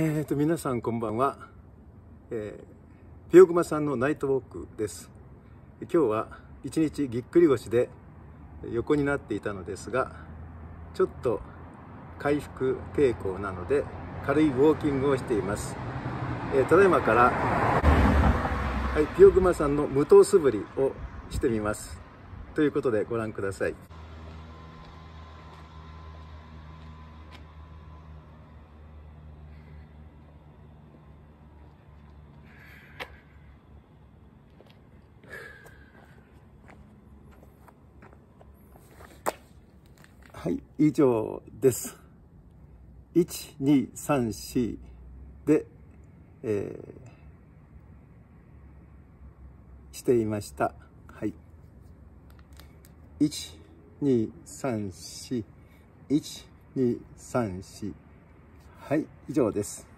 えーと、皆さんこんばんは、えー、ピオグマさんのナイトウォークです。今日は一日ぎっくり腰で横になっていたのですがちょっと回復傾向なので軽いウォーキングをしています、えー、ただいまから、はい、ピオグマさんの無糖素振りをしてみます。ということでご覧ください。はい、以上です。1、2、3、4で、えー、していました。はい。1、2、3、4、1、2、3、4。はい、以上です。